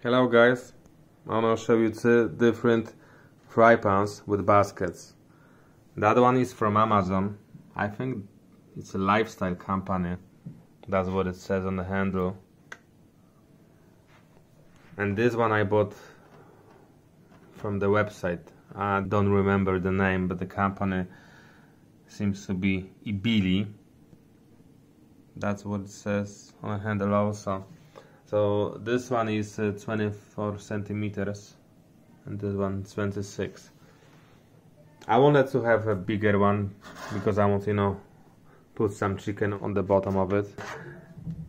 Hello guys, I'm gonna show you two different fry pans with baskets. That one is from Amazon. I think it's a lifestyle company. That's what it says on the handle. And this one I bought from the website. I don't remember the name, but the company seems to be Ibili. That's what it says on the handle also so this one is uh, 24 centimeters and this one 26 I wanted to have a bigger one because I want you know put some chicken on the bottom of it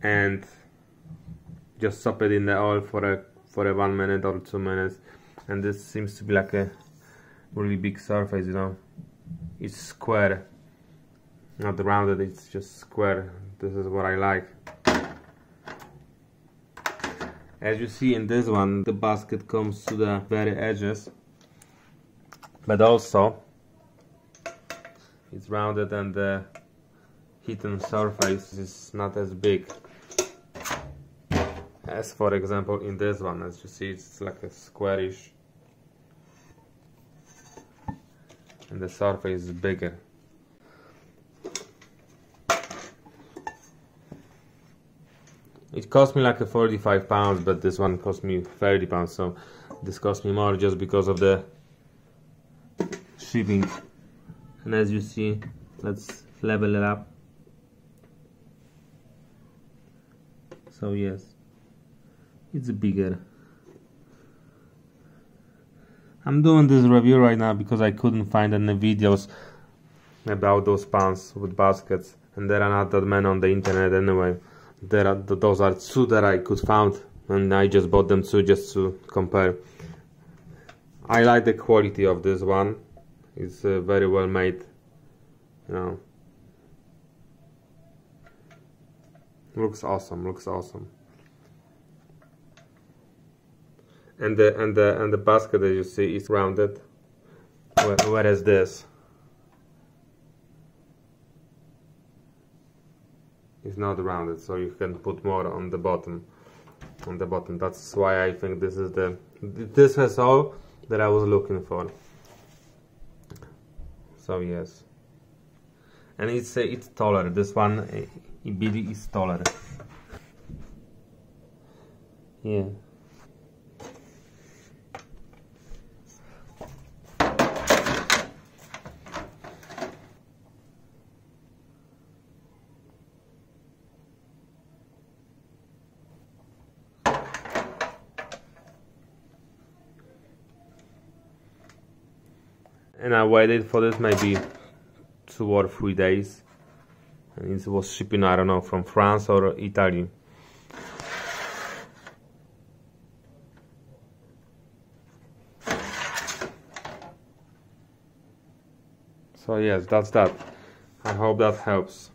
and just sop it in the oil for a for a one minute or two minutes. And this seems to be like a really big surface you know. It's square. Not rounded it's just square. This is what I like as you see in this one the basket comes to the very edges but also it's rounded and the hidden surface is not as big. As for example in this one as you see it's like a squarish and the surface is bigger it cost me like a 45 pounds but this one cost me 30 pounds so this cost me more just because of the shipping. And as you see let's level it up. So yes it's bigger. I'm doing this review right now because I couldn't find any videos about those pans with baskets and there are not that many on the internet anyway there are those are two that I could found and I just bought them two just to compare. I like the quality of this one. It's uh, very well made. You know looks awesome looks awesome. And the and the and the basket that you see is rounded. Whereas this is not rounded so you can put more on the bottom on the bottom. That's why I think this is the this is all that I was looking for. So yes. And it's uh, it's taller. This one uh, is taller. Yeah and I waited for this maybe two or three days. And it was shipping I don't know from France or Italy. So yes that's that. I hope that helps